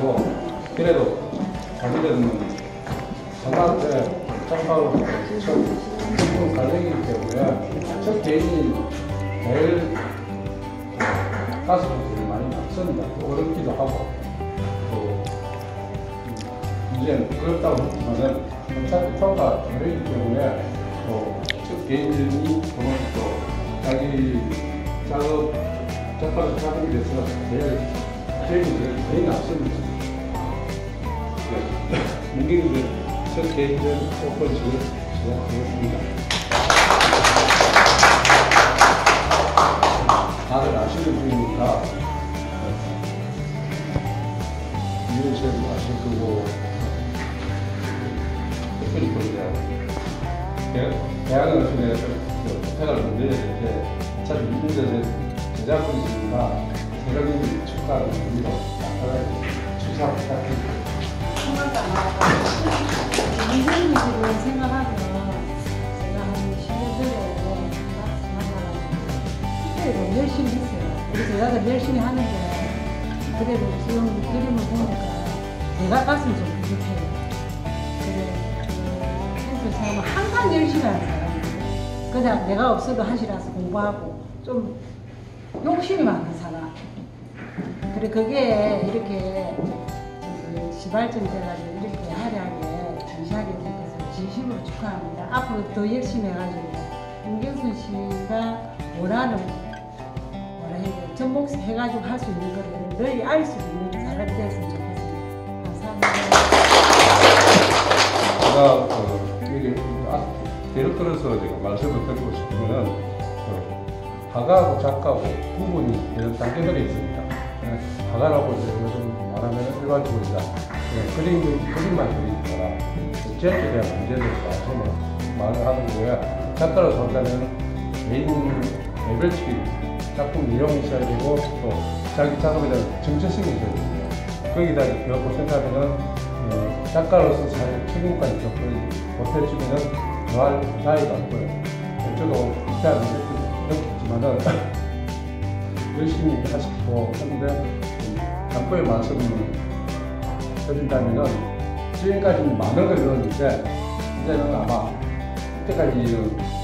해가지고 그래도 자기들은 전화한테 참가로 첫 관행이기 때문에 첫 개인이 제일 가스부터 많이 맞습니다. 또 어렵기도 하고 또 이제는 어렵다고 했지만은 어차피 평가 어렵기 때문에 또첫 개인적인 그런 또 자기 작업 작가를 작업에 대해서 제일 개인이 제일 낫습니다. 네. 문경들 첫 개인적 오픈식을 시작하겠습니다. 다들 아시는 분이니까 이웃에도 아실 거고 그런데 대학을 어떻게 호텔을 만들어야 될때 어차피 이분들 제작분이시니까 세력님 축하를 드리고 간단하게 추사 부탁드립니다. 생각도 안 하고 인생이 지금 생각하면 제가 한 10년 전에 그때 너무 열심히 했어요. 그래서 더 열심히 하는데 그래도 지금 그림을 보니까 내가 가슴이 좀 부족해요. 그래, 그, 그래서 제가 항상 열심히 하는 사람이에요. 그냥 내가 없어도 한시라서 공부하고 좀 욕심이 많은 사람. 그래 그게 이렇게 그 시발점 돼가지고 이렇게 화려하게 전시하게 된 것을 진심으로 축하합니다. 앞으로 더 열심히 해가지고 윤경순 씨가 원하는 뭐라 해야 돼 접목 해가지고 할 수 있는 거를 널리 알 수 있는 사람이 됐으면 좋겠습니다. 감사합니다. 제가 그 여기 아, 예를 들어서 제가 말씀을 드리고 싶으면 그 화가하고 작가하고 구분이 되는 단계들이 있습니다. 네, 화가라고 이제 요즘 말하면 일반적으로 그냥 그림 그림만 거라 제작에 대한 문제를 저는 말을 하는 거야. 작가로서 한다면 개인 레벨치 작품 이용이 있어야 되고 또 자기 작업에 대한 정체성이 있어야 되고요. 거기다 생각하면은 어, 작가로서 사실 책임까지 조금 못해주면은 더할 나이가 없고요. 저도 일단 느꼈지만은 열심히 하시고 하는데 담보의 말씀을 드린다면은 지금까지는 많은 걸 배웠는데 이제는 아마 그때까지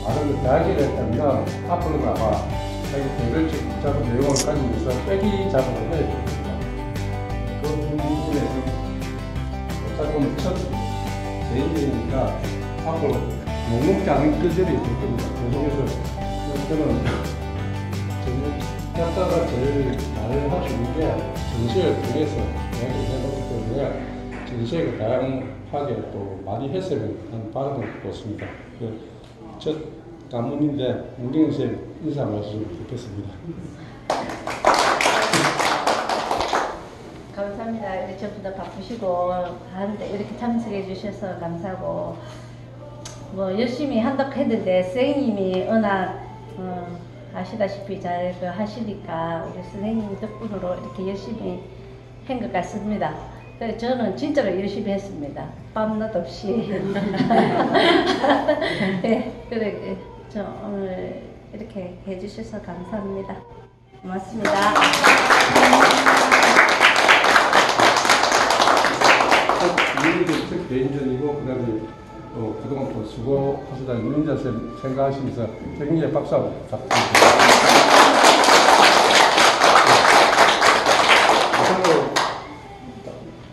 많은 걸 배하게 됐다면 앞으로는 아마 자기 개별적 작업 내용을 가지고서 빼기 작업을 해야 됩니다. 그 부분에서 작품 첫 개인적이니까 앞으로 녹록지 않은 글들이 있을 겁니다. 그 중에서 저는 작가가 제일 잘할수 있는 게 전시를 통해서 이야기를 해놓기 때문에 전시회가 다양하게 또 많이 했으면 하는 바람을 뒀습니다. 그첫 가문인데 문경은 쌤 인사 말씀 듣겠습니다. 감사합니다. 이렇게 전부 다 바쁘시고 하는데 이렇게 참석해 주셔서 감사하고 뭐 열심히 한다고 했는데 선생님이 워낙 어, 아시다시피 잘 그 하시니까 우리 선생님 덕분으로 이렇게 열심히 한 것 같습니다. 그래서 저는 진짜로 열심히 했습니다. 밤낮 없이. 네, 그래 저 오늘 이렇게 해주셔서 감사합니다. 고맙습니다. 개인전이고 그다음에 어, 그동안 또 수고하시다 윤자 쌤 생각하시면서 굉장히 박수 한번 부탁드립니다.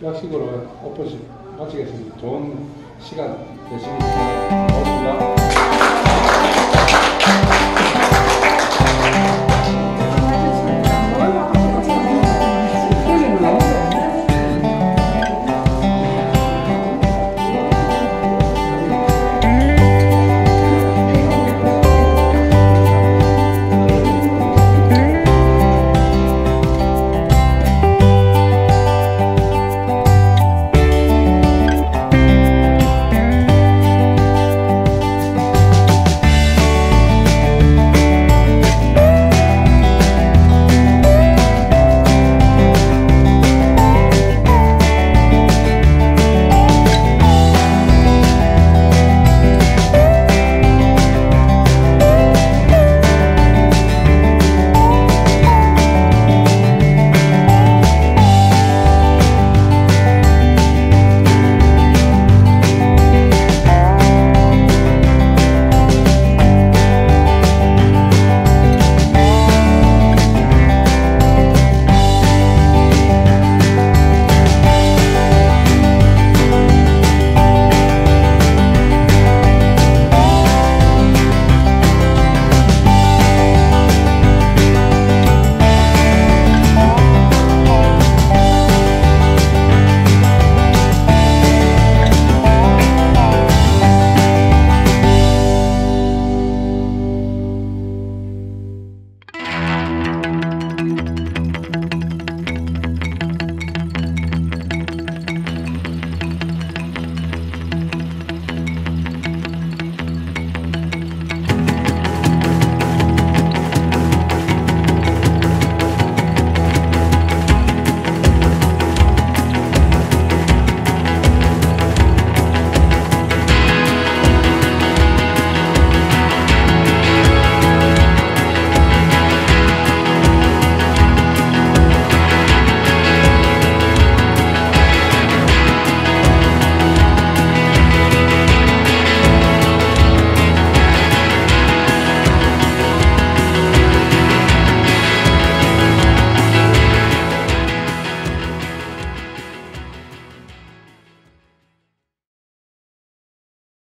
약식으로 오픈식 마치겠습니다. 좋은 시간 되시기 바랍니다. 고맙습니다.